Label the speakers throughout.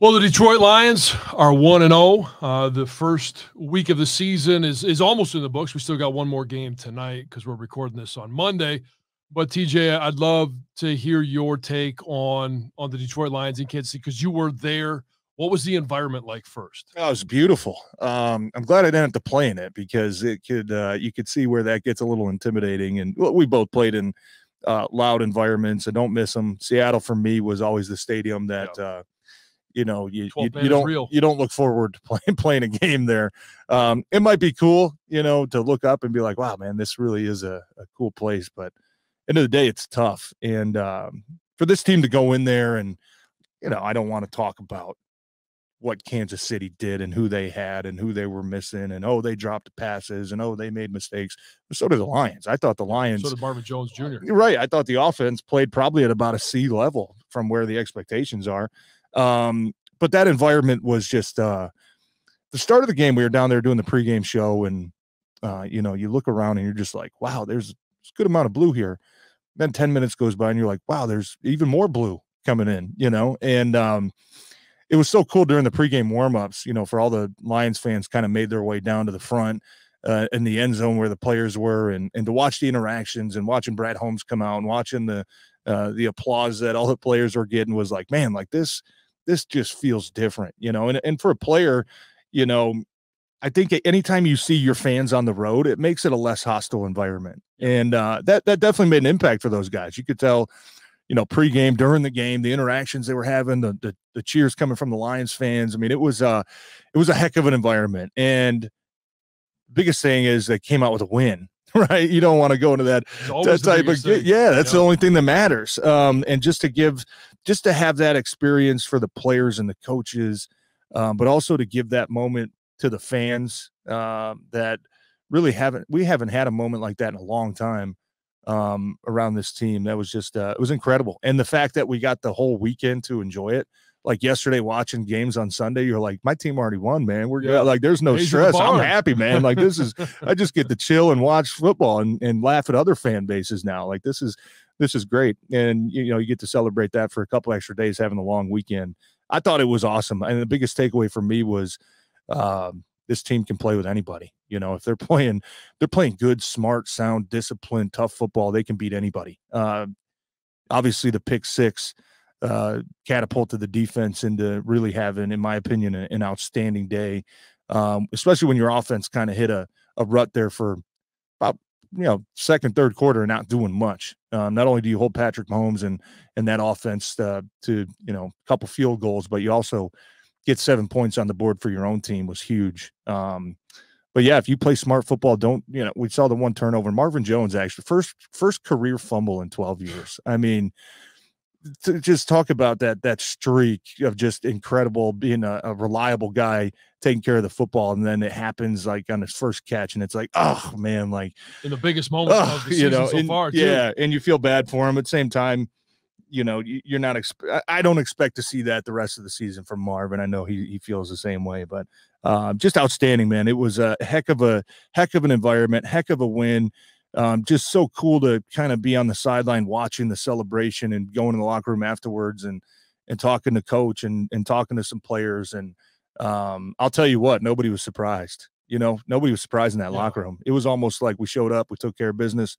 Speaker 1: Well, the Detroit Lions are one and zero. Uh, the first week of the season is is almost in the books. We still got one more game tonight because we're recording this on Monday. But TJ, I'd love to hear your take on on the Detroit Lions in Kansas City because you were there. What was the environment like first?
Speaker 2: Oh, it was beautiful. Um, I'm glad I didn't have to play in it because it could uh, you could see where that gets a little intimidating. And well, we both played in uh, loud environments and don't miss them. Seattle for me was always the stadium that. Yeah. Uh, you know you you, you don't real. you don't look forward to playing playing a game there. Um, it might be cool, you know, to look up and be like, wow, man, this really is a, a cool place. But end of the day, it's tough. And um, for this team to go in there and you know, I don't want to talk about what Kansas City did and who they had and who they were missing and oh they dropped passes and oh they made mistakes. So did the Lions. I thought the Lions.
Speaker 1: So did Marvin Jones Jr.
Speaker 2: Right. I thought the offense played probably at about a C level from where the expectations are. Um, but that environment was just uh, the start of the game. We were down there doing the pregame show, and uh, you know, you look around and you're just like, wow, there's a good amount of blue here. Then 10 minutes goes by and you're like, wow, there's even more blue coming in, you know, and um, it was so cool during the pregame warmups, you know, for all the Lions fans kind of made their way down to the front uh, in the end zone where the players were and, and to watch the interactions and watching Brad Holmes come out and watching the, uh, the applause that all the players were getting was like, man, like this, this just feels different, you know. And and for a player, you know, I think anytime you see your fans on the road, it makes it a less hostile environment, and uh, that that definitely made an impact for those guys. You could tell, you know, pregame, during the game, the interactions they were having, the the, the cheers coming from the Lions fans. I mean, it was uh, it was a heck of an environment, and biggest thing is they came out with a win right? You don't want to go into that, that type of yeah. That's yeah. the only thing that matters. Um, and just to give, just to have that experience for the players and the coaches, um, but also to give that moment to the fans uh, that really haven't we haven't had a moment like that in a long time um, around this team. That was just uh, it was incredible, and the fact that we got the whole weekend to enjoy it like yesterday watching games on Sunday, you're like, my team already won, man. We're yeah. like, there's no stress. I'm happy, man. Like this is, I just get to chill and watch football and, and laugh at other fan bases now. Like this is, this is great. And you know, you get to celebrate that for a couple extra days, having a long weekend. I thought it was awesome. And the biggest takeaway for me was, um, this team can play with anybody. You know, if they're playing, they're playing good, smart, sound, disciplined, tough football. They can beat anybody. Uh, obviously, the pick six uh, catapulted the defense into really having, in my opinion, an, an outstanding day. Um, especially when your offense kind of hit a, a rut there for about you know second third quarter and not doing much. Um, not only do you hold Patrick Mahomes and and that offense uh, to you know a couple field goals, but you also get seven points on the board for your own team was huge. Um, but yeah, if you play smart football, don't you know? We saw the one turnover. Marvin Jones actually first first career fumble in twelve years. I mean, to just talk about that that streak of just incredible being a, a, reliable guy taking care of the football and then it happens like on his first catch and it's like oh man like
Speaker 1: in the biggest moment oh, of the season you know, so
Speaker 2: and,
Speaker 1: far
Speaker 2: yeah and you feel bad for him at the same time you know you're not exp- i don't expect to see that the rest of the season from marvin. I know he, he feels the same way but uh, just outstanding man. It was a heck of a heck of an environment heck of a win um, just so cool to kind of be on the sideline watching the celebration and going in the locker room afterwards and and talking to coach and and talking to some players and um, I'll tell you what, nobody was surprised. You know, nobody was surprised in that yeah. locker room. It was almost like we showed up, we took care of business.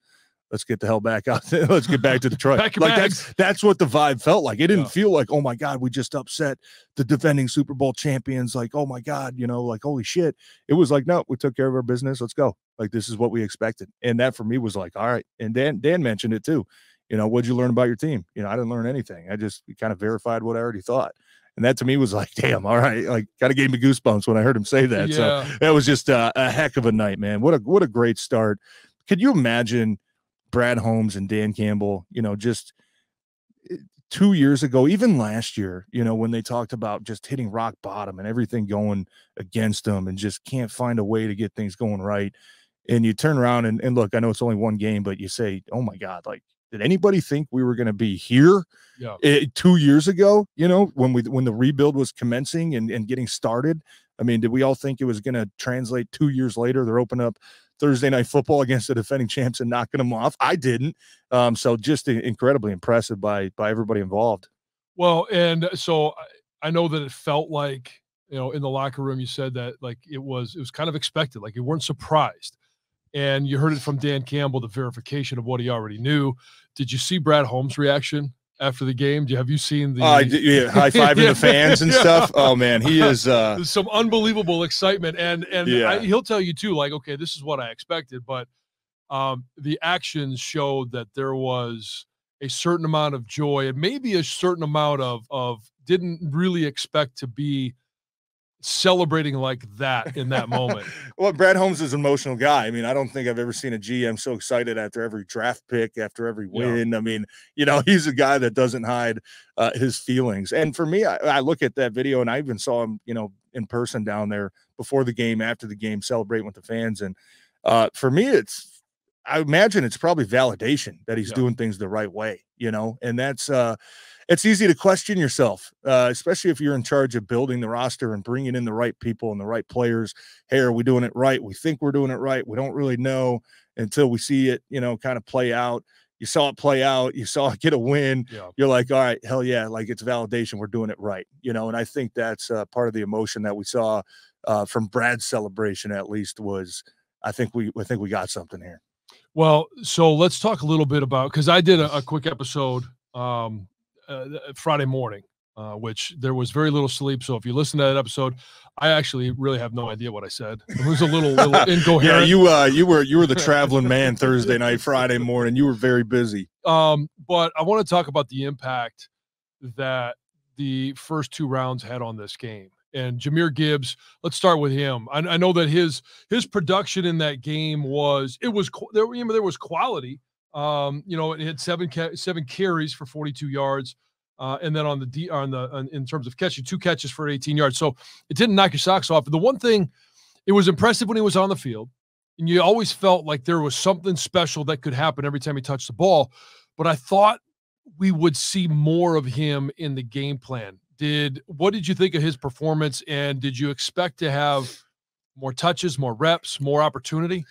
Speaker 2: Let's get the hell back out. There. Let's get back to Detroit. like that's that's what the vibe felt like. It didn't yeah. feel like, oh my God, we just upset the defending Super Bowl champions. Like, oh my God, you know, like holy shit. It was like, no, we took care of our business. Let's go. Like this is what we expected. And that for me was like, all right. And Dan Dan mentioned it too. You know, what'd you learn about your team? You know, I didn't learn anything. I just kind of verified what I already thought. And that to me was like, damn, all right. Like kind of gave me goosebumps when I heard him say that. Yeah. So that was just a, a heck of a night, man. What a what a great start. Could you imagine Brad Holmes and Dan Campbell, you know, just eh, two years ago, even last year, you know, when they talked about just hitting rock bottom and everything going against them and just can't find a way to get things going right. And you turn around and, and look, I know it's only one game, but you say, oh my God, like, did anybody think we were going to be here yeah. it, eh, two years ago? You know, when we when the rebuild was commencing and, and getting started. I mean, did we all think it was going to translate two years later? They're opening up Thursday night football against the defending champs and knocking them off. I didn't. Um, so just incredibly impressive by by everybody involved.
Speaker 1: Well, and so I know that it felt like you know in the locker room you said that like it was it was kind of expected, like you weren't surprised, and you heard it from Dan Campbell, the verification of what he already knew. Did you see Brad Holmes' reaction after the game? Do you have you seen the
Speaker 2: uh, yeah, high fiving yeah. the fans and yeah. stuff? Oh man, he is uh,
Speaker 1: some unbelievable excitement, and and. I, he'll tell you too, like okay, this is what I expected, but um, the actions showed that there was a certain amount of joy and maybe a certain amount of of didn't really expect to be celebrating like that in that moment.
Speaker 2: well, Brad Holmes is an emotional guy. I mean, I don't think I've ever seen a GM so excited after every draft pick, after every win. Yeah. I mean, you know, he's a guy that doesn't hide uh, his feelings. And for me, I, I, look at that video and I even saw him, you know, in person down there before the game, after the game, celebrating with the fans. And uh, for me, it's I imagine it's probably validation that he's yeah. doing things the right way, you know, and that's uh it's easy to question yourself, uh, especially if you're in charge of building the roster and bringing in the right people and the right players. Hey, are we doing it right? We think we're doing it right. We don't really know until we see it, you know, kind of play out. You saw it play out. You saw it get a win. Yeah. You're like, all right, hell yeah, like it's validation. We're doing it right, you know. And I think that's uh, part of the emotion that we saw uh, from Brad's celebration, at least, was I think we I think we got something here.
Speaker 1: Well, so let's talk a little bit about because I did a, a quick episode um, uh, Friday morning, uh, which there was very little sleep. So if you listen to that episode, I actually really have no idea what I said. It was a little, little incoherent.
Speaker 2: yeah, you uh, you were you were the traveling man Thursday night, Friday morning. You were very busy.
Speaker 1: Um, but I want to talk about the impact that the first two rounds had on this game. And Jahmyr Gibbs, let's start with him. I, I know that his his production in that game was it was there. You know, there was quality um, you know, it had seven ca- seven carries for 42 yards, uh, and then on the D on the on, in terms of catching, two catches for 18 yards. So it didn't knock your socks off. The one thing, it was impressive when he was on the field, and you always felt like there was something special that could happen every time he touched the ball. But I thought we would see more of him in the game plan. Did what did you think of his performance, and did you expect to have more touches, more reps, more opportunity?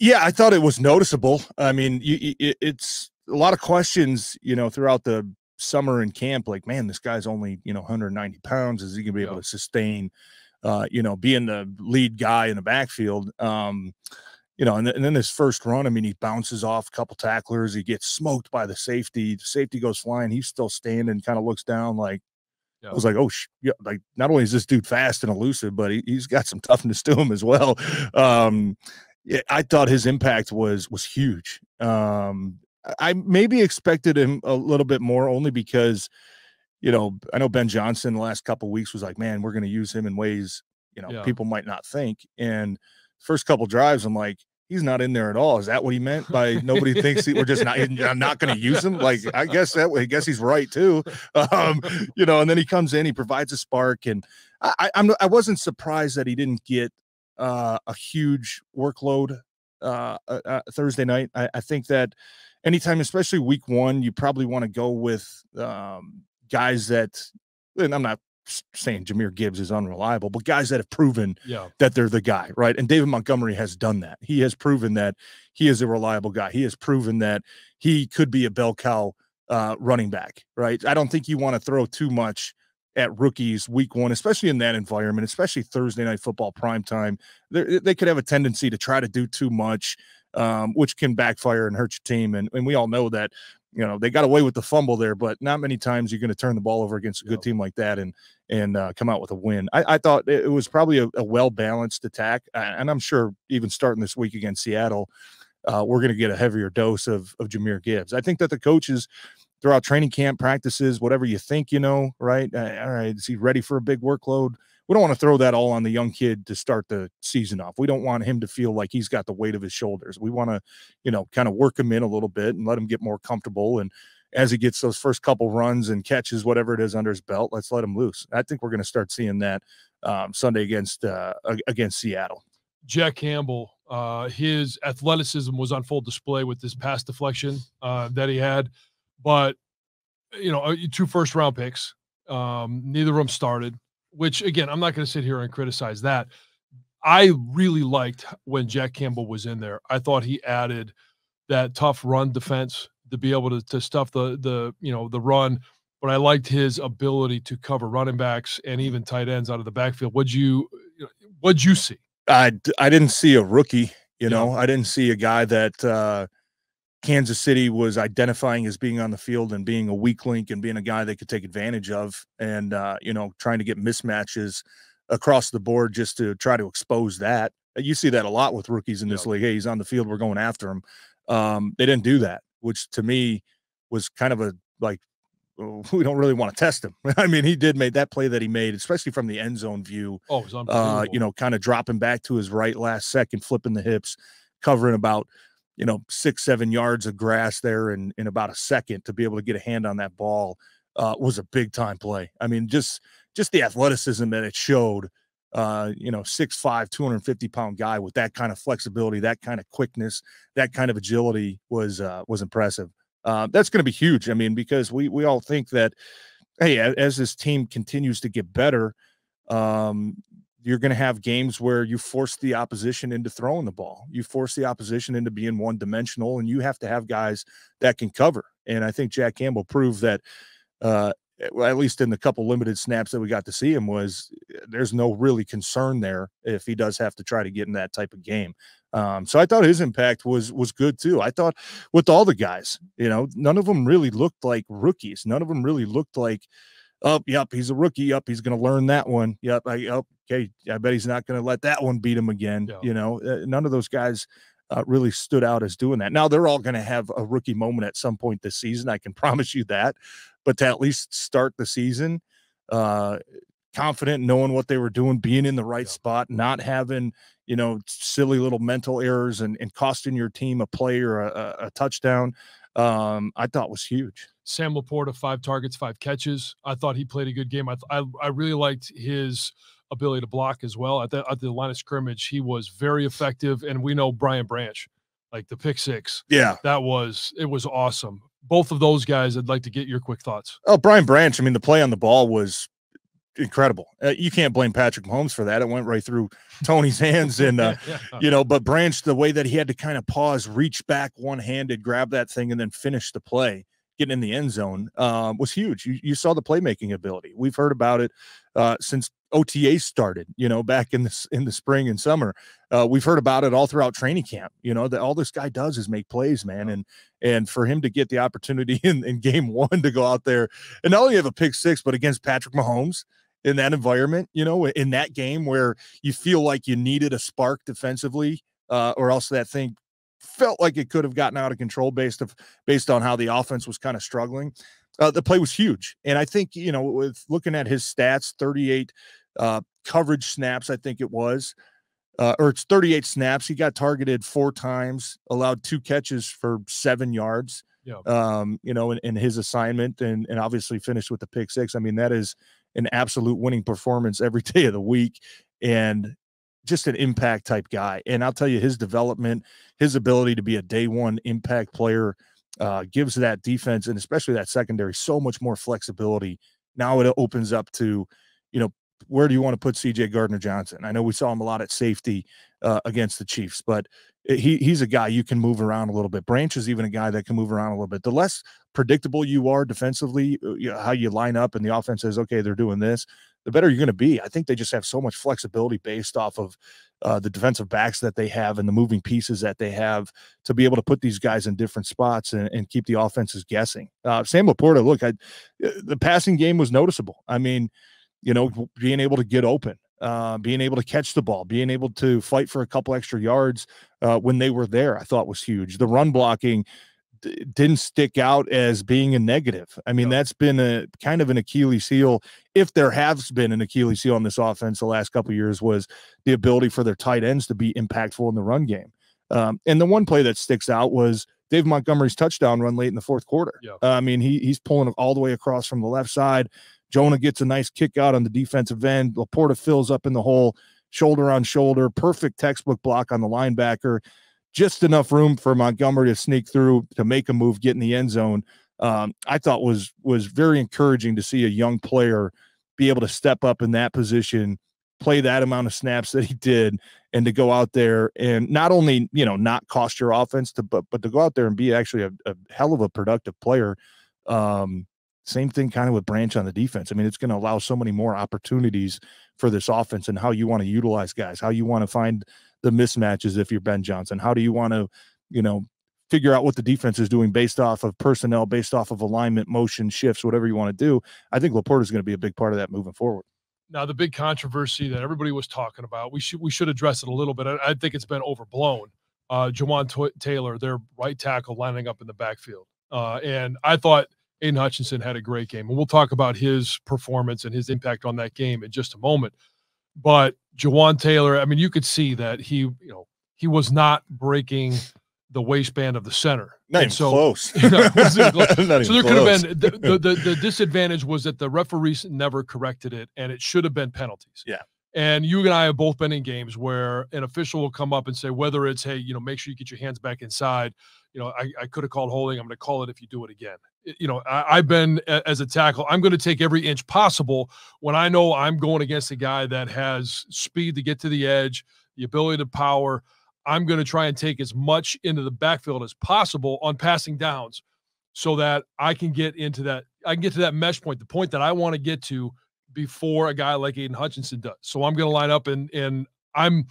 Speaker 2: Yeah, I thought it was noticeable. I mean, you, it's a lot of questions, you know, throughout the summer and camp. Like, man, this guy's only you know 190 pounds. Is he gonna be able to sustain, uh, you know, being the lead guy in the backfield? Um, you know, and, th- and then this first run, I mean, he bounces off a couple tacklers. He gets smoked by the safety. The safety goes flying. He's still standing, kind of looks down like, yeah. I was like, oh, sh-. yeah, like not only is this dude fast and elusive, but he, has got some toughness to him as well. Um, I thought his impact was was huge. Um, I maybe expected him a little bit more only because, you know, I know Ben Johnson the last couple weeks was like, man, we're going to use him in ways you know yeah. people might not think. And first couple drives, I'm like, he's not in there at all. Is that what he meant by nobody thinks he, we're just not I'm not going to use him? Like I guess that I guess he's right too. Um, you know, and then he comes in, he provides a spark, and I, I'm I wasn't surprised that he didn't get uh, a huge workload uh, uh, uh, Thursday night. I, I, think that anytime, especially week one, you probably want to go with um, guys that, and I'm not saying Jahmyr Gibbs is unreliable, but guys that have proven yeah. that they're the guy, right? And David Montgomery has done that. He has proven that he is a reliable guy. He has proven that he could be a bell cow uh, running back, right? I don't think you want to throw too much at rookies week one, especially in that environment, especially Thursday night football prime time. They could have a tendency to try to do too much, um, which can backfire and hurt your team. And, and we all know that, you know, they got away with the fumble there, but not many times you're going to turn the ball over against a good team like that and and uh, come out with a win. I, I thought it was probably a, a well balanced attack, and I'm sure even starting this week against Seattle, uh, we're going to get a heavier dose of of Jahmyr Gibbs. I think that the coaches throughout training camp practices, whatever you think, you know, right? Uh, all right, is he ready for a big workload? We don't want to throw that all on the young kid to start the season off. We don't want him to feel like he's got the weight of his shoulders. We want to, you know, kind of work him in a little bit and let him get more comfortable. And as he gets those first couple runs and catches whatever it is under his belt, let's let him loose. I think we're going to start seeing that um, Sunday against uh, against Seattle.
Speaker 1: Jack Campbell, uh, his athleticism was on full display with this pass deflection uh, that he had but you know, uh, two first round picks. Um, neither of them started, which again, I'm not going to sit here and criticize that. I really liked when Jack Campbell was in there. I thought he added that tough run defense to be able to, to stuff the the you know the run but I liked his ability to cover running backs and even tight ends out of the backfield. What'd you what'd you see?
Speaker 2: I I didn't see a rookie. You know, I didn't see a guy that uh, Kansas City was identifying as being on the field and being a weak link and being a guy they could take advantage of, and uh, you know, trying to get mismatches across the board just to try to expose that. You see that a lot with rookies in this league. Hey, he's on the field. We're going after him. Um, they didn't do that, which to me was kind of a like oh, we don't really want to test him. I mean, he did make that play that he made, especially from the end zone view.
Speaker 1: Oh,
Speaker 2: uh, you know, kind of dropping back to his right last second, flipping the hips, covering about you know six seven yards of grass there in in about a second to be able to get a hand on that ball uh, was a big time play. I mean, just just the athleticism that it showed uh, you know, 6'5, 250 pound guy with that kind of flexibility, that kind of quickness, that kind of agility was uh, was impressive. Uh, that's going to be huge. I mean, because we we all think that, hey, as this team continues to get better, um, you're going to have games where you force the opposition into throwing the ball. You force the opposition into being one dimensional, and you have to have guys that can cover. And I think Jack Campbell proved that uh, at least in the couple limited snaps that we got to see him, was there's no really concern there if he does have to try to get in that type of game. Um, so I thought his impact was was good too. I thought with all the guys, you know, none of them really looked like rookies. None of them really looked like, oh, yep, he's a rookie. Yep, he's going to learn that one. Yep, I, oh, okay, I bet he's not going to let that one beat him again. Yeah. You know, uh, none of those guys uh, really stood out as doing that. Now they're all going to have a rookie moment at some point this season. I can promise you that but to at least start the season uh, confident, knowing what they were doing, being in the right yeah. spot, not having you know silly little mental errors and, and costing your team a play or a, a touchdown. Um, I thought was huge.
Speaker 1: Sam LaPorta, five targets, five catches. I thought he played a good game. I I, I really liked his ability to block as well. At the, at the line of scrimmage, he was very effective. And we know Brian Branch, like the pick six.
Speaker 2: Yeah.
Speaker 1: That was, it was awesome both of those guys, I'd like to get your quick thoughts.
Speaker 2: Oh, Brian Branch. I mean, the play on the ball was incredible. Uh, you can't blame Patrick Mahomes for that. It went right through Toney's hands, and uh, yeah. you know, but Branch, the way that he had to kind of pause, reach back one handed, grab that thing, and then finish the play, getting in the end zone, um, was huge. You, you saw the playmaking ability. We've heard about it uh, since OTA started, you know, back in the in the spring and summer. Uh, we've heard about it all throughout training camp. You know, that all this guy does is make plays, man. And and for him to get the opportunity in, in game one to go out there and not only have a pick six, but against Patrick Mahomes in that environment, you know, in that game where you feel like you needed a spark defensively, uh, or else that thing felt like it could have gotten out of control based of based on how the offense was kind of struggling. Uh, the play was huge, and I think you know, with looking at his stats, 38 uh, coverage snaps, I think it was, uh, or it's 38 snaps. He got targeted four times, allowed two catches for seven yards. Yeah. Um, you know, in, in his assignment, and and obviously finished with the pick six. I mean, that is an absolute winning performance every day of the week, and just an impact type guy. And I'll tell you, his development, his ability to be a day one impact player, uh, gives that defense and especially that secondary so much more flexibility. Now it opens up to, you know, where do you want to put CJ Gardner Johnson? I know we saw him a lot at safety uh, against the Chiefs, but he he's a guy you can move around a little bit. Branch is even a guy that can move around a little bit. The less predictable you are defensively, uh, how you line up and the offense says, okay, they're doing this, the better you're going to be. I think they just have so much flexibility based off of uh, the defensive backs that they have and the moving pieces that they have to be able to put these guys in different spots and, and keep the offenses guessing. Uh, Sam LaPorta, look, I, uh, the passing game was noticeable. I mean, you know, being able to get open, uh, being able to catch the ball, being able to fight for a couple extra yards uh, when they were there, I thought was huge. The run blocking d- didn't stick out as being a negative. I mean, no. that's been a kind of an Achilles heel. If there has been an Achilles heel on this offense the last couple years, was the ability for their tight ends to be impactful in the run game. Um, and the one play that sticks out was Dave Montgomery's touchdown run late in the fourth quarter. Yeah. Uh, I mean, he he's pulling all the way across from the left side Jonah gets a nice kick out on the defensive end. LaPorta fills up in the hole, shoulder on shoulder, perfect textbook block on the linebacker. Just enough room for Montgomery to sneak through to make a move, get in the end zone. Um, I thought was was very encouraging to see a young player be able to step up in that position, play that amount of snaps that he did, and to go out there and not only you know not cost your offense to but but to go out there and be actually a, a hell of a productive player. Um, Same thing kind of with Branch on the defense. I mean, it's going to allow so many more opportunities for this offense and how you want to utilize guys, how you want to find the mismatches if you're Ben Johnson. How do you want to, you know, figure out what the defense is doing based off of personnel, based off of alignment, motion, shifts, whatever you want to do. I think LaPorta is going to be a big part of that moving forward.
Speaker 1: Now, the big controversy that everybody was talking about, we should we should address it a little bit. I, I think it's been overblown. Uh, Jawaan T- Taylor, their right tackle, lining up in the backfield, uh, and I thought Aidan Hutchinson had a great game, and we'll talk about his performance and his impact on that game in just a moment. But Jawaan Taylor, I mean, you could see that he, you know, he was not breaking the waistband of the center.
Speaker 2: Not even
Speaker 1: so,
Speaker 2: close.
Speaker 1: You know, close. So there
Speaker 2: even
Speaker 1: could have been the, the, the, the disadvantage was that the referees never corrected it and it should have been penalties.
Speaker 2: Yeah.
Speaker 1: And you and I have both been in games where an official will come up and say, whether it's, hey, you know, make sure you get your hands back inside. You know, I, I could have called holding. I'm going to call it if you do it again. You know, I, I've been as a tackle, I'm going to take every inch possible when I know I'm going against a guy that has speed to get to the edge, the ability to power. I'm going to try and take as much into the backfield as possible on passing downs so that I can get into that I can get to that mesh point, the point that I want to get to before a guy like Aidan Hutchinson does. So I'm going to line up and and I'm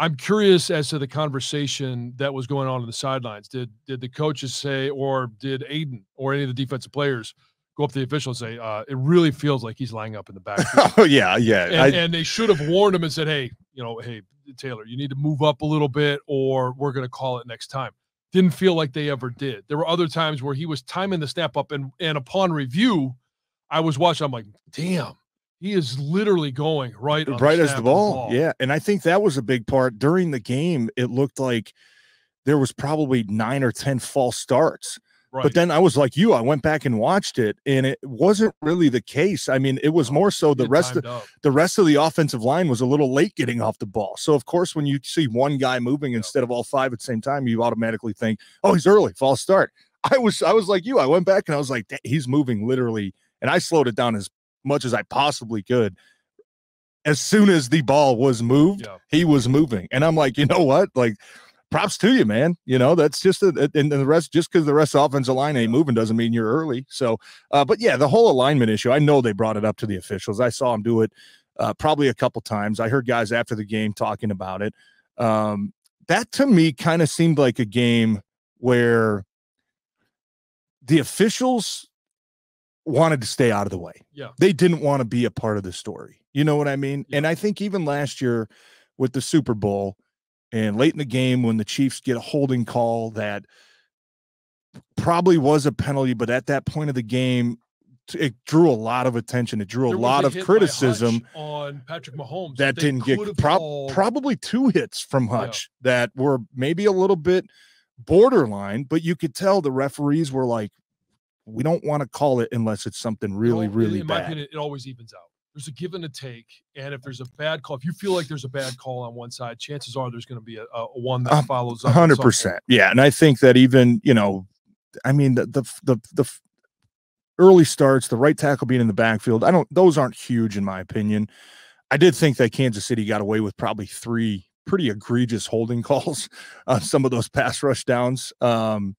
Speaker 1: I'm curious as to the conversation that was going on in the sidelines. Did did the coaches say or did Aidan or any of the defensive players go up to the official and say, uh, it really feels like he's lying up in the backfield?
Speaker 2: oh yeah, yeah.
Speaker 1: and,
Speaker 2: I,
Speaker 1: and they should have warned him and said, "Hey, you know, hey Taylor, you need to move up a little bit, or we're going to call it next time." Didn't feel like they ever did. There were other times where he was timing the snap up, and and upon review, I was watching. I'm like, "Damn, he is literally going right,
Speaker 2: right as the
Speaker 1: of
Speaker 2: ball. Yeah. And I think that was a big part during the game. It looked like there was probably nine or 10 false starts.
Speaker 1: right.
Speaker 2: But then I was like you, I went back and watched it and it wasn't really the case. I mean, it was more so the rest of
Speaker 1: up.
Speaker 2: the rest of the offensive line was a little late getting off the ball. So of course, when you see one guy moving instead of all five at the same time, you automatically think, "Oh, he's early, false start." I was, I was like you. I went back and I was like, "He's moving literally," and I slowed it down as much as I possibly could. As soon as the ball was moved,
Speaker 1: Yeah.
Speaker 2: he was moving, and I'm like, you know what, like. Props to you, man. You know that's just a, and the rest. Just because the rest of the offensive line ain't moving doesn't mean you're early. So, uh, but yeah, the whole alignment issue. I know they brought it up to the officials. I saw them do it uh, probably a couple times. I heard guys after the game talking about it. Um, that to me kind of seemed like a game where the officials wanted to stay out of the way.
Speaker 1: Yeah.
Speaker 2: They didn't want to be a part of the story. You know what I mean?
Speaker 1: Yeah.
Speaker 2: And I think even last year with the Super Bowl and late in the game when the Chiefs get a holding call that probably was a penalty, but at that point of the game, it drew a lot of attention. It drew a
Speaker 1: There
Speaker 2: lot of criticism
Speaker 1: on Patrick Mahomes
Speaker 2: that didn't get
Speaker 1: could have
Speaker 2: prob-
Speaker 1: called.
Speaker 2: probably two hits from
Speaker 1: Yeah.
Speaker 2: Hutch that were maybe a little bit borderline, but you could tell the referees were like, we don't want to call it unless it's something really,
Speaker 1: in-
Speaker 2: really
Speaker 1: in my
Speaker 2: bad.
Speaker 1: opinion, it always evens out. There's a give and a take, and if there's a bad call, if you feel like there's a bad call on one side, chances are there's going to be a, a one that follows up.
Speaker 2: Hundred percent, Yeah. And I think that even, you know, I mean, the, the, the, the early starts, the right tackle being in the backfield, I don't, those aren't huge in my opinion. I did think that Kansas City got away with probably three pretty egregious holding calls on some of those pass rush downs. Um,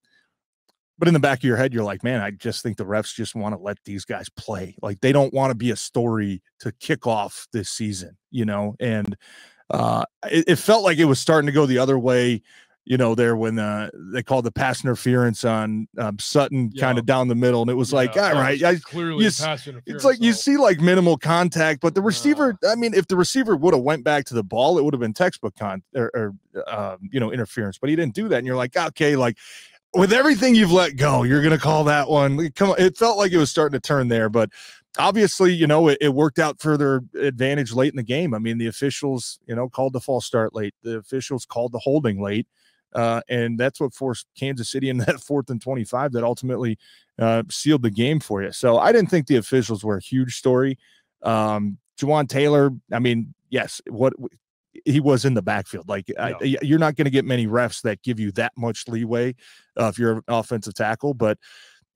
Speaker 2: but in the back of your head, you're like, man, I just think the refs just want to let these guys play. Like they don't want to be a story to kick off this season, you know? And uh, it, it felt like it was starting to go the other way, you know, there when uh, they called the pass interference on um, Sutton kind of down the middle. And it was like,
Speaker 1: Yeah,
Speaker 2: all
Speaker 1: that
Speaker 2: right, I,
Speaker 1: clearly
Speaker 2: you
Speaker 1: pass
Speaker 2: it's
Speaker 1: interference,
Speaker 2: like you see like minimal contact, but the receiver, I mean, if the receiver would have went back to the ball, it would have been textbook con or, or um, you know, interference, but he didn't do that. And you're like, okay, like with everything you've let go, you're going to call that one. Come on. It felt like it was starting to turn there, but obviously, you know, it, it worked out for their advantage late in the game. I mean, the officials, you know, called the false start late. The officials called the holding late. Uh, and that's what forced Kansas City in that fourth and 25 that ultimately uh, sealed the game for you. So I didn't think the officials were a huge story. Um, Jawaan Taylor, I mean, yes, what he was in the backfield. Like I, you're not going to get many refs that give you that much leeway uh, if you're an offensive tackle. But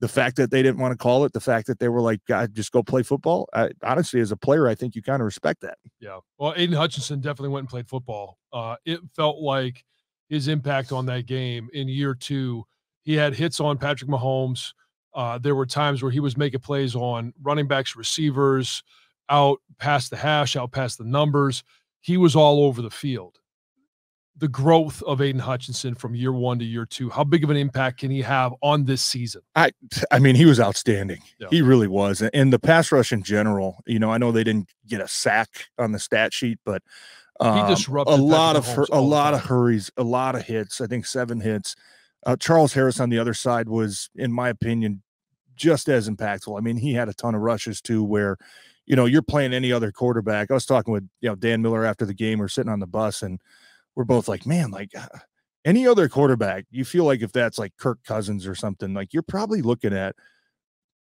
Speaker 2: the fact that they didn't want to call it, the fact that they were like, God, just go play football. I, honestly, as a player, I think you kind of respect that.
Speaker 1: Yeah. Well, Aidan Hutchinson definitely went and played football. Uh, it felt like his impact on that game in year two, he had hits on Patrick Mahomes. Uh, there were times where he was making plays on running backs, receivers, out past the hash, out past the numbers. He was all over the field. The growth of Aidan Hutchinson from year one to year two, how big of an impact can he have on this season?
Speaker 2: I I mean, he was outstanding. Yeah. He really was. And the pass rush in general, you know, I know they didn't get a sack on the stat sheet, but um, he disrupted a lot of a lot of hurries, a lot of hits. I think seven hits. Uh, Charles Harris on the other side was, in my opinion, just as impactful. I mean, he had a ton of rushes too, where you know you're playing any other quarterback. I was talking with you know Dan Miller after the game. We're sitting on the bus, and we're both like, man, like uh, any other quarterback, you feel like if that's like Kirk Cousins or something, like you're probably looking at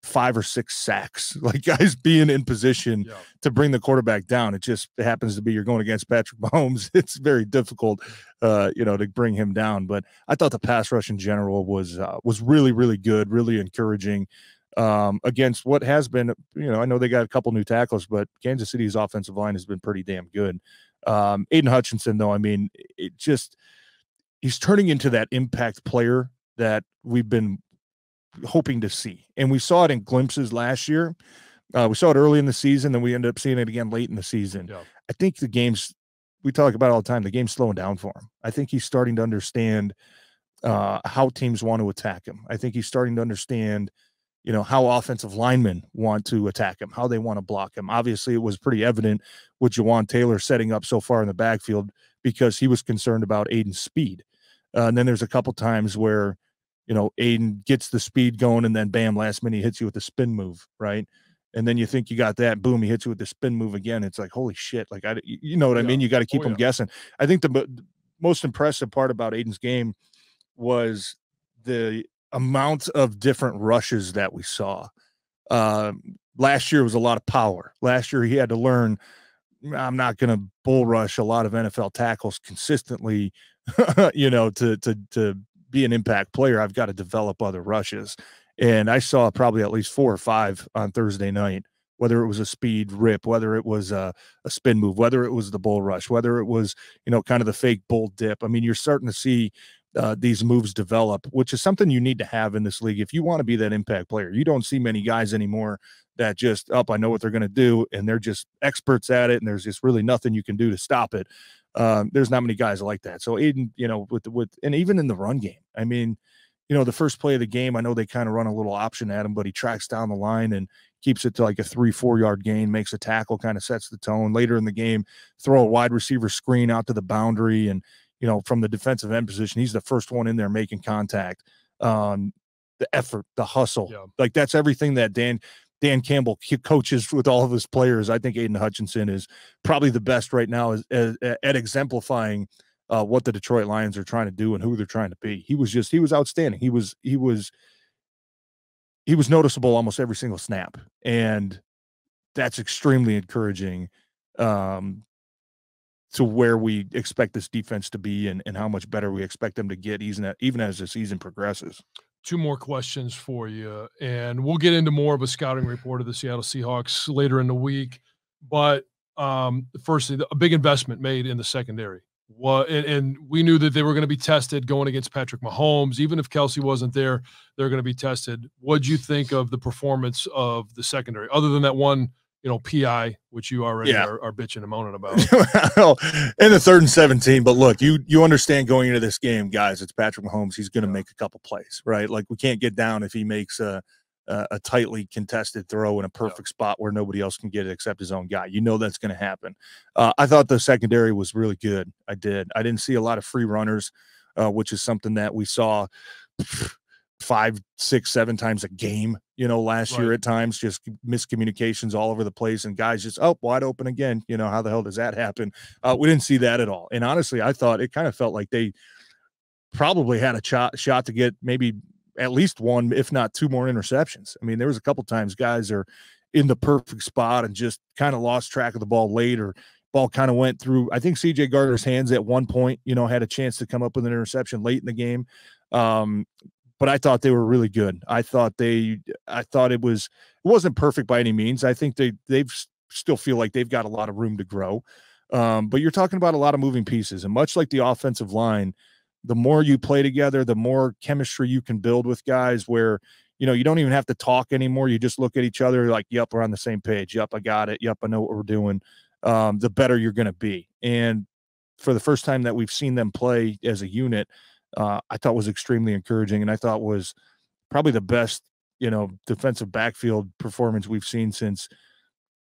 Speaker 2: five or six sacks, like guys being in position yeah. to bring the quarterback down. It just happens to be you're going against Patrick Mahomes. It's very difficult, uh, you know, to bring him down. But I thought the pass rush in general was uh, was really really good, really encouraging. Um, against what has been, you know, I know they got a couple new tackles, but Kansas City's offensive line has been pretty damn good. Um, Aidan Hutchinson, though, I mean, it just he's turning into that impact player that we've been hoping to see. And we saw it in glimpses last year. Uh, we saw it early in the season, then we ended up seeing it again late in the season. Yeah. I think the game's we talk about all the time. The game's slowing down for him. I think he's starting to understand uh, how teams want to attack him. I think he's starting to understand, you know, how offensive linemen want to attack him, how they want to block him. Obviously, it was pretty evident with Jawaan Taylor setting up so far in the backfield because he was concerned about Aidan's speed. Uh, and then there's a couple times where you know, Aidan gets the speed going and then bam, last minute he hits you with a spin move, right? And then you think you got that, boom, he hits you with the spin move again. It's like, holy shit. Like, I, you know what yeah. I mean? You got to keep oh, them yeah. guessing. I think the, the most impressive part about Aidan's game was the amount of different rushes that we saw. Uh, last year was a lot of power. Last year he had to learn I'm not going to bull rush a lot of NFL tackles consistently, you know, to to to be an impact player, I've got to develop other rushes. And I saw probably at least four or five on Thursday night, whether it was a speed rip, whether it was a, a spin move, whether it was the bull rush, whether it was, you know, kind of the fake bull dip. I mean, you're starting to see uh, these moves develop, which is something you need to have in this league. If you want to be that impact player, you don't see many guys anymore that just up, oh, I know what they're going to do, and they're just experts at it, and there's just really nothing you can do to stop it. Um, there's not many guys like that. So Aidan, you know, with with and even in the run game, I mean, you know, the first play of the game, I know they kind of run a little option at him, but he tracks down the line and keeps it to like a three, four yard gain, makes a tackle, kind of sets the tone. Later in the game, throw a wide receiver screen out to the boundary, and you know, from the defensive end position, he's the first one in there making contact. Um, the effort, the hustle, yeah. like that's everything that Dan Dan Campbell coaches with all of his players. I think Aidan Hutchinson is probably the best right now as, as, at exemplifying uh, what the Detroit Lions are trying to do and who they're trying to be. He was just he was outstanding. He was he was he was noticeable almost every single snap, and that's extremely encouraging um, to where we expect this defense to be and, and how much better we expect them to get even even as the season progresses
Speaker 1: two more questions for you, and we'll get into more of a scouting report of the Seattle Seahawks later in the week. But um, firstly, a big investment made in the secondary. And, and we knew that they were going to be tested going against Patrick Mahomes. Even if Kelce wasn't there, they're going to be tested. What do you think of the performance of the secondary, other than that one you know, PI, which you already yeah. are, are, bitching and moaning about.
Speaker 2: well, in the third and 17, but look, you you understand going into this game, guys, it's Patrick Mahomes. He's going to yeah. make a couple plays, right? Like we can't get down if he makes a a, a tightly contested throw in a perfect yeah. spot where nobody else can get it except his own guy. You know that's going to happen. Uh, I thought the secondary was really good. I did. I didn't see a lot of free runners, uh, which is something that we saw five, six, seven times a game, you know, last right. year at times, just miscommunications all over the place and guys just, oh, wide open again. You know, how the hell does that happen? Uh, we didn't see that at all. And honestly, I thought it kind of felt like they probably had a shot, shot to get maybe at least one, if not two more interceptions. I mean, there was a couple times guys are in the perfect spot and just kind of lost track of the ball late or ball kind of went through. I think CJ Gardner's hands at one point, you know, had a chance to come up with an interception late in the game. Um, but I thought they were really good. I thought they, I thought it was, it wasn't perfect by any means. I think they, they've still feel like they've got a lot of room to grow. Um, but you're talking about a lot of moving pieces, and much like the offensive line, the more you play together, the more chemistry you can build with guys. Where you know, you don't even have to talk anymore. You just look at each other like, yep, we're on the same page. Yep, I got it. Yep, I know what we're doing. Um, the better you're going to be. And for the first time that we've seen them play as a unit, uh, I thought was extremely encouraging, and I thought was probably the best, you know, defensive backfield performance we've seen since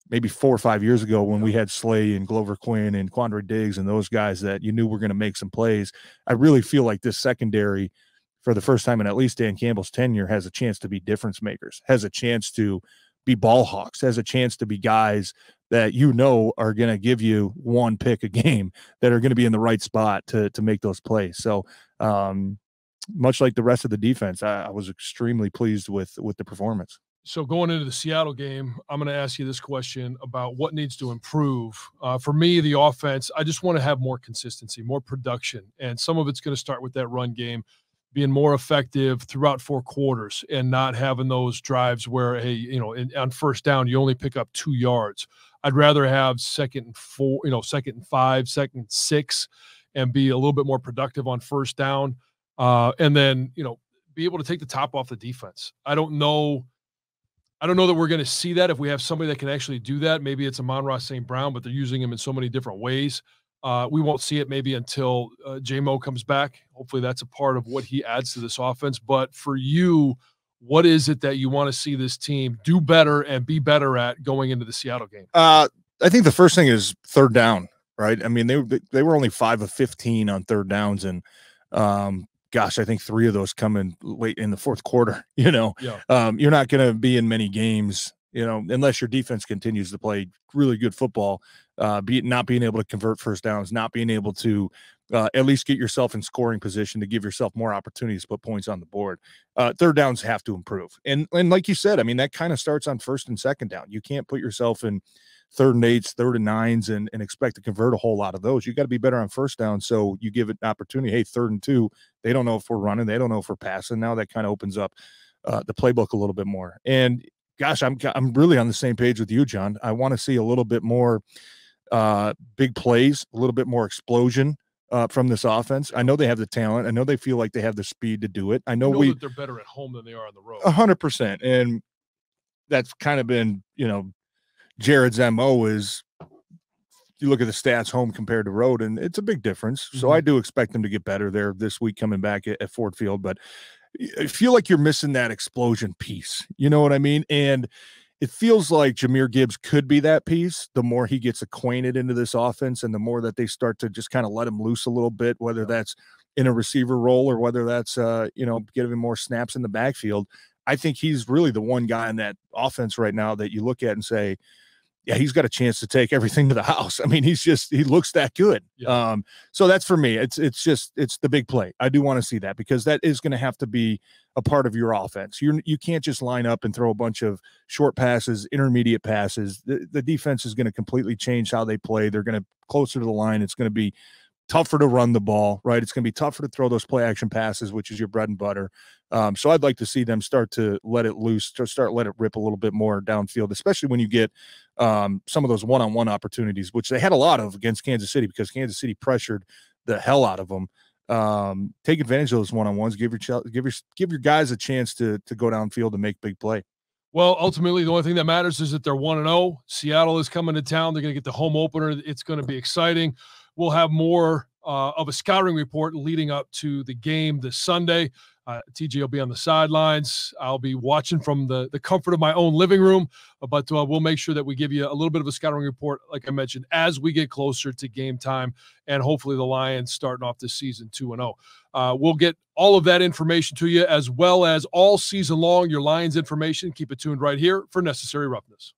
Speaker 2: maybe four or five years ago when we had Slay and Glover Quinn and Quandre Diggs and those guys that you knew were going to make some plays. I really feel like this secondary for the first time in at least Dan Campbell's tenure, has a chance to be difference makers, has a chance to be ball hawks, has a chance to be guys that you know are going to give you one pick a game that are going to be in the right spot to to make those plays. So, um, much like the rest of the defense, I, I was extremely pleased with with the performance.
Speaker 1: So going into the Seattle game, I'm going to ask you this question about what needs to improve. Uh, for me, the offense, I just want to have more consistency, more production, and some of it's going to start with that run game being more effective throughout four quarters and not having those drives where hey you know in, on first down you only pick up two yards i'd rather have second and four you know second and five second six and be a little bit more productive on first down uh, and then you know be able to take the top off the defense i don't know I don't know that we're going to see that if we have somebody that can actually do that. Maybe it's Amon-Ra St. Brown, but they're using him in so many different ways. Uh, we won't see it maybe until uh, JMO comes back. Hopefully, that's a part of what he adds to this offense. But for you, what is it that you want to see this team do better and be better at going into the Seattle game?
Speaker 2: Uh, I think the first thing is third down, right? I mean, they they were only five of fifteen on third downs, and um, gosh, I think three of those come in late in the fourth quarter. You know, yeah. um, you're not going to be in many games, you know, unless your defense continues to play really good football uh, be not being able to convert first downs, not being able to uh, at least get yourself in scoring position to give yourself more opportunities to put points on the board. Uh, third downs have to improve, and and like you said, I mean that kind of starts on first and second down. You can't put yourself in third and eights, third and nines, and and expect to convert a whole lot of those. You got to be better on first down, so you give it an opportunity. Hey, third and two, they don't know if we're running, they don't know if we're passing. Now that kind of opens up uh, the playbook a little bit more. And gosh, I'm I'm really on the same page with you, John. I want to see a little bit more uh, big plays, a little bit more explosion uh, from this offense. I know they have the talent. I know they feel like they have the speed to do it. I know,
Speaker 1: know
Speaker 2: we
Speaker 1: they're better at home than they are on the road.
Speaker 2: A hundred percent, and that's kind of been you know Jared's mo is you look at the stats home compared to road, and it's a big difference. So mm-hmm. I do expect them to get better there this week coming back at, at Ford Field, but I feel like you're missing that explosion piece. You know what I mean? And it feels like Jahmyr Gibbs could be that piece. The more he gets acquainted into this offense, and the more that they start to just kind of let him loose a little bit, whether that's in a receiver role or whether that's uh, you know giving more snaps in the backfield. I think he's really the one guy in that offense right now that you look at and say, yeah, he's got a chance to take everything to the house. I mean, he's just he looks that good. Yeah. Um, so that's for me. It's it's just it's the big play. I do want to see that because that is going to have to be a part of your offense. You you can't just line up and throw a bunch of short passes, intermediate passes. The, the defense is going to completely change how they play. They're going to closer to the line. It's going to be tougher to run the ball, right? It's going to be tougher to throw those play action passes, which is your bread and butter. Um, so I'd like to see them start to let it loose, to start let it rip a little bit more downfield, especially when you get um, some of those one-on-one opportunities, which they had a lot of against Kansas City because Kansas City pressured the hell out of them. Um, take advantage of those one-on-ones. Give your give your give your guys a chance to to go downfield and make big play.
Speaker 1: Well, ultimately, the only thing that matters is that they're one and zero. Oh. Seattle is coming to town. They're going to get the home opener. It's going to be exciting. We'll have more uh, of a scouting report leading up to the game this Sunday. Uh, TJ will be on the sidelines. I'll be watching from the, the comfort of my own living room, but uh, we'll make sure that we give you a little bit of a scouting report, like I mentioned, as we get closer to game time, and hopefully the Lions starting off this season 2 and 0. Uh, we'll get all of that information to you as well as all season long, your Lions information. Keep it tuned right here for Necessary Roughness.